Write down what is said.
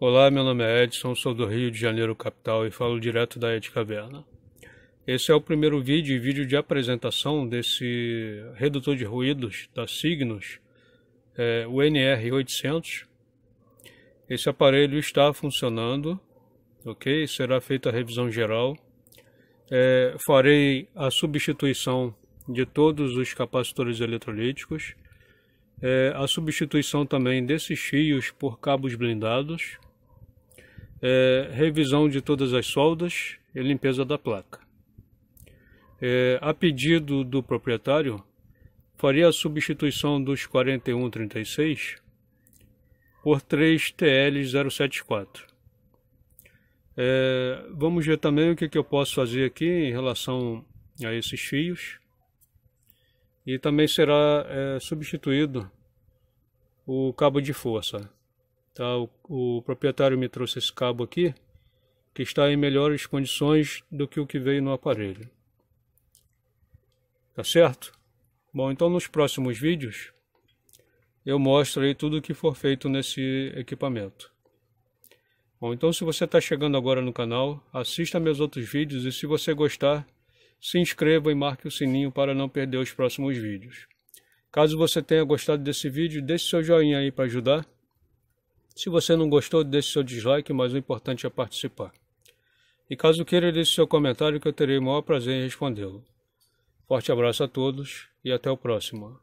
Olá, meu nome é Edson, sou do Rio de Janeiro, capital, e falo direto da Ed Caverna. Esse é o primeiro vídeo e vídeo de apresentação desse redutor de ruídos da Signos, é, o NR800. Esse aparelho está funcionando, ok? Será feita a revisão geral. É, farei a substituição de todos os capacitores eletrolíticos, é, a substituição também desses fios por cabos blindados, é, revisão de todas as soldas e limpeza da placa. É, a pedido do proprietário, faria a substituição dos 4136 por 3 TL074. É, vamos ver também o que, que eu posso fazer aqui em relação a esses fios. E também será é, substituído o cabo de força. Tá? O, o proprietário me trouxe esse cabo aqui, que está em melhores condições do que o que veio no aparelho. Tá certo? Bom, então nos próximos vídeos eu mostro aí tudo o que for feito nesse equipamento. Bom, então se você está chegando agora no canal, assista meus outros vídeos e se você gostar, se inscreva e marque o sininho para não perder os próximos vídeos. Caso você tenha gostado desse vídeo, deixe seu joinha aí para ajudar. Se você não gostou, deixe seu dislike, mas o importante é participar. E caso queira, deixe seu comentário que eu terei o maior prazer em respondê-lo. Forte abraço a todos e até o próximo.